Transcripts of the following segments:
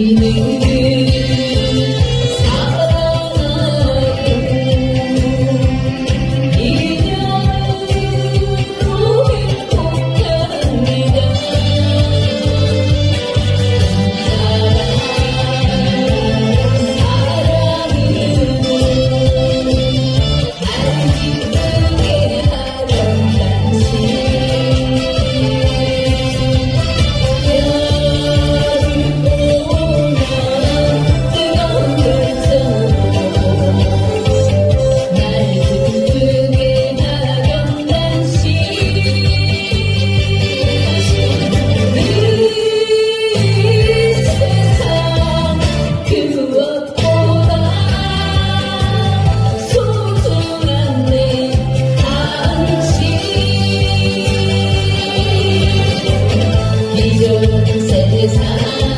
你。Deus.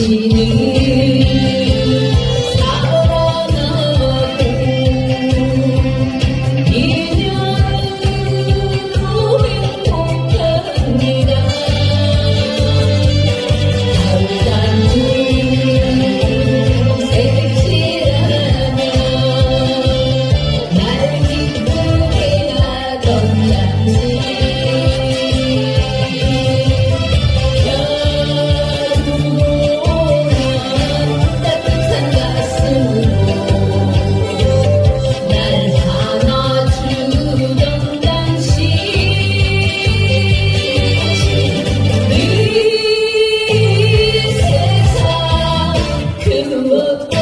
起你。Oh,